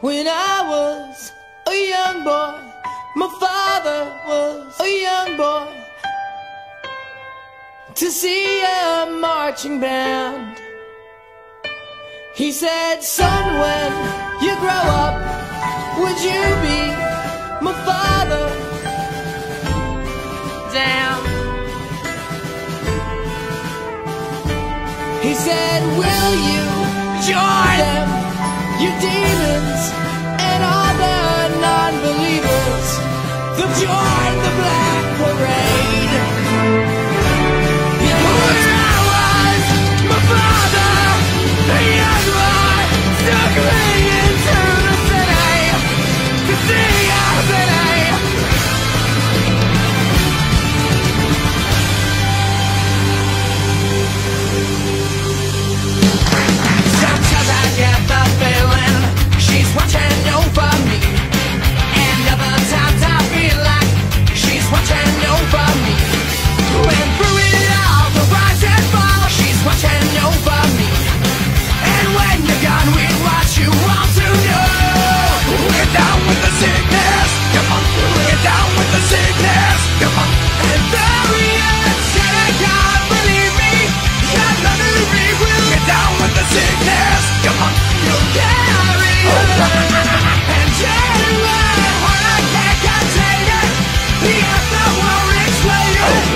When I was a young boy, my father was a young boy. To see a marching band. He said, son, when you grow up, would you be my father? Damn. He said, will you non-believers? They'll join the black parade.